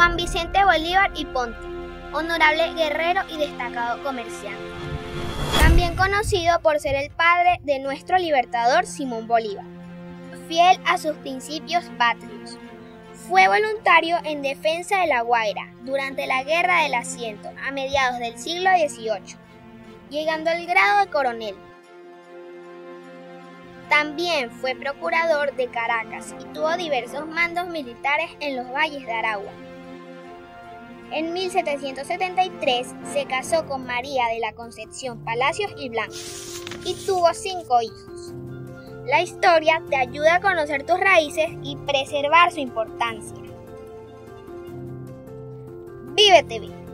Juan Vicente Bolívar y Ponte, honorable guerrero y destacado comerciante. También conocido por ser el padre de nuestro libertador Simón Bolívar, fiel a sus principios patrios. Fue voluntario en defensa de La Guaira durante la Guerra del Asiento a mediados del siglo XVIII, llegando al grado de coronel. También fue procurador de Caracas y tuvo diversos mandos militares en los valles de Aragua. En 1773 se casó con María de la Concepción Palacios y Blanco y tuvo cinco hijos. La historia te ayuda a conocer tus raíces y preservar su importancia. Vívete bien.